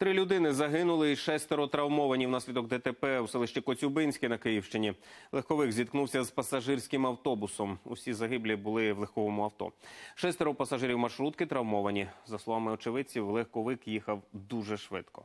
Три людини загинули і шестеро травмовані внаслідок ДТП у селищі Коцюбинське на Київщині. Легковик зіткнувся з пасажирським автобусом. Усі загиблі були в легковому авто. Шестеро пасажирів маршрутки травмовані. За словами очевидців, легковик їхав дуже швидко.